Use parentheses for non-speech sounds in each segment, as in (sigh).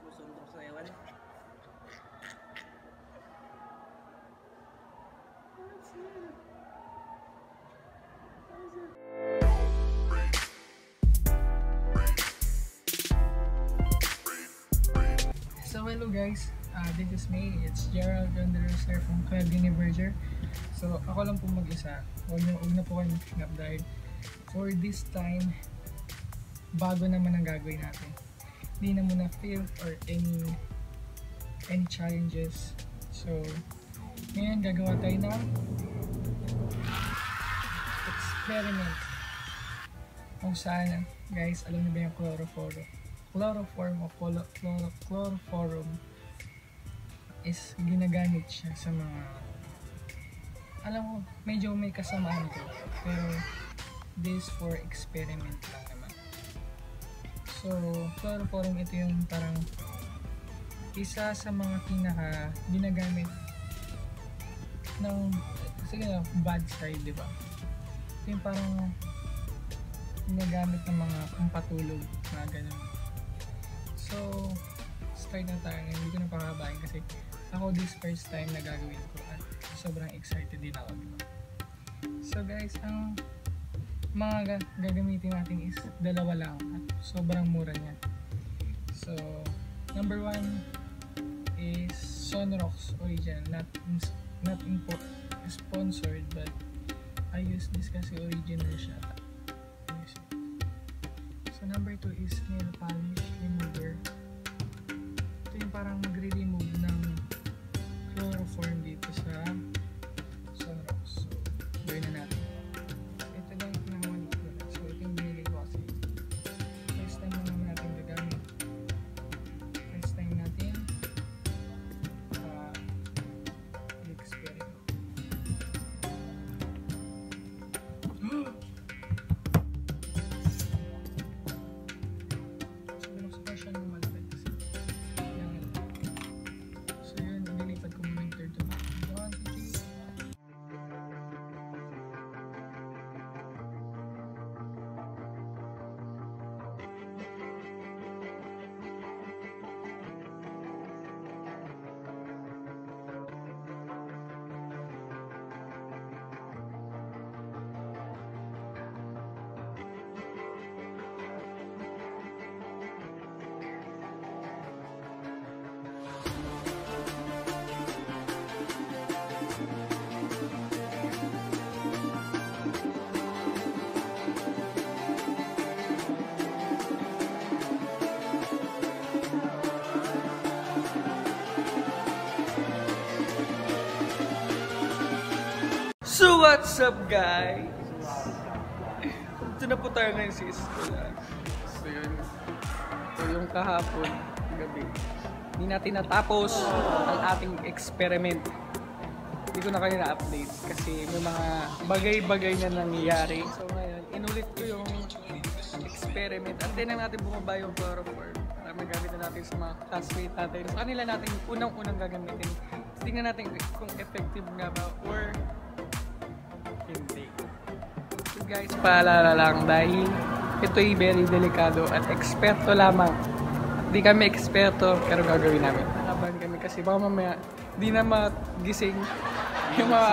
Musundok sa ewan. So hello guys, uh, this is me. It's Gerald Wanderers here from Calgary Berger. So ako lang po mag-isa. Huwag na po kayo mag-up dahil for this time, bago naman ang gagawin natin. Hindi na muna feel or any any challenges. So, ngayon gagawa tayo ng experiment. Kung saan, guys, alam niyo ba yung chloroform? Chloroform o chloro, chloro, chloroform is ginagamit siya sa mga alam mo, medyo may kasamaan ko. Pero, this for experiment lang naman. So, chloroform ito yung parang isa sa mga pinaka ginagamit ng sige na, bad side, di ba? Ito yung parang ginagamit ng mga pampatulog na ganun. So, start na tayo. Hindi ko na pakabahin kasi ako this first time na gagawin ko at sobrang excited din ako. So guys, ang mga ga- gagamitin natin is dalawa lang at sobrang mura niya. So, number one is Sonrox original, not not import sponsored but I use this kasi original siya. So number two is nail polish So what's up guys? Ito na po tayo ngayon sa ah. So yun. So yung kahapon, gabi. Hindi natin natapos ang ating experiment. Hindi ko na kayo na-update kasi may mga bagay-bagay na nangyayari. So ngayon, inulit ko yung experiment. Antayin na natin bumaba yung chloroform para magamit na natin sa mga classmate natin. Sa kanila natin unang-unang gagamitin. Tingnan natin kung effective nga ba or hindi. So guys, paalala lang dahil ito'y very delikado at eksperto lamang. Hindi kami eksperto pero gagawin namin. Nakabahan kami kasi baka mamaya di na magising (laughs) yung, mga,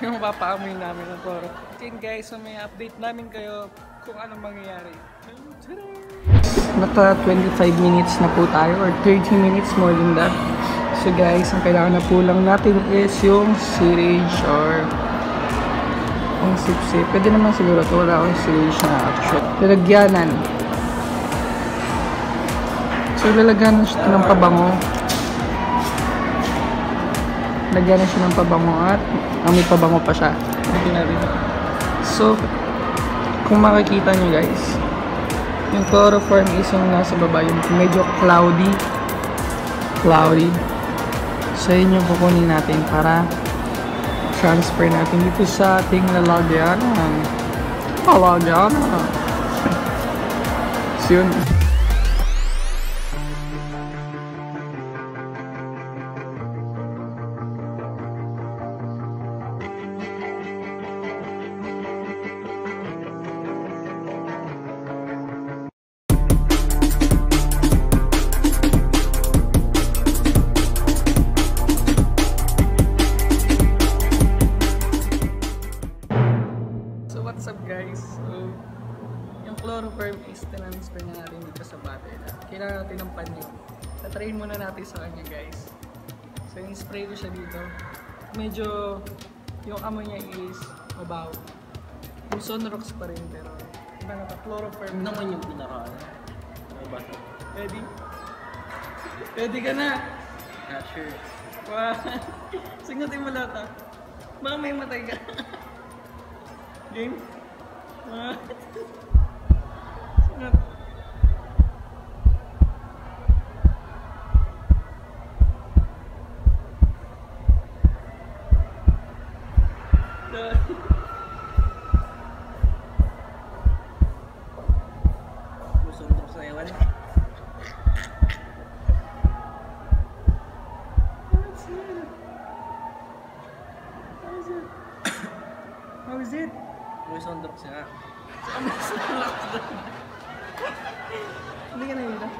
yung mapapaamoy namin ng toro. Okay guys, so may update namin kayo kung anong mangyayari. Naka 25 minutes na po tayo or 30 minutes more than that. So guys, ang kailangan na po lang natin is yung syringe or ang sipsip. Pwede naman siguro ito. Wala akong syringe na action. Lalagyanan. So, lalagyan siya ng pabango. Lagyan siya ng pabango at ang may pabango pa siya. So, kung makikita nyo guys, yung chloroform is yung nasa baba, yung medyo cloudy. Cloudy. So, yun yung kukunin natin para transfer natin dito sa ating lalagyan. Lalagyan. So, (laughs) yun. Tinransfer na natin dito sa battery na. Kailangan natin ng panyo. Tatrain muna natin sa kanya guys. So yung spray ko siya dito. Medyo yung amoy niya is mabaho. Yung Sonrox pa rin pero iba na pa, chloroform. Naman yung pinaka, ano? Ready? Ready ka na? Ah, sure. Wow. (laughs) Singutin mo lahat ah. Baka may matay ka. (laughs) Game? What? (laughs) Singot. Musundok sa ewan. What's it? How is it? How is it? Musundok siya. Hindi ka nahihirap.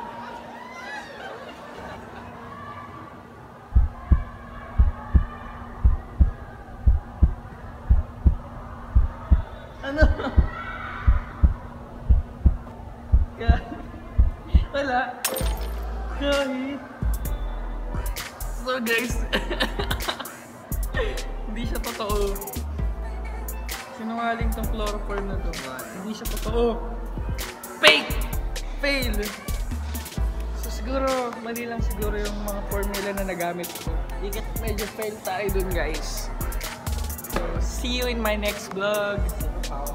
Ano? Wala. Kahit. So guys, (laughs) hindi siya totoo. Sinungaling tong chloroform na to. Hindi siya totoo. Fake! Fail! So siguro, mali lang siguro yung mga formula na nagamit ko. Medyo fail tayo dun guys. So, see you in my next vlog.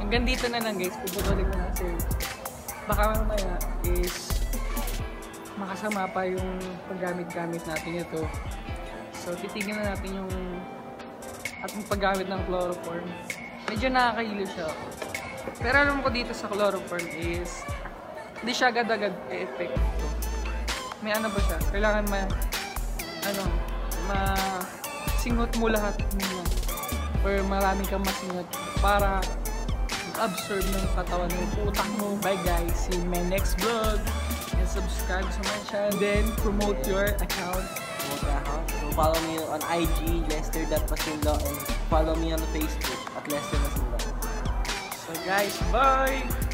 Hanggang dito na lang guys. Puputulin ko na kasi baka mamaya is makasama pa yung paggamit-gamit natin ito. So, titignan na natin yung at paggamit ng chloroform. Medyo nakakahilo siya. Pero alam ko dito sa chloroform is hindi siya agad-agad e-epekto. May ano ba siya? Kailangan ma ano, ma singot mo lahat muna. Or marami kang masingot para absorb ng katawan mo, utak mo. Bye guys, see you in my next vlog. And subscribe sa my channel. Then promote your account. Promote my account. So follow me on IG, Lester.Pasinlo, and follow me on Facebook at Lester Pasinlo. So guys, bye!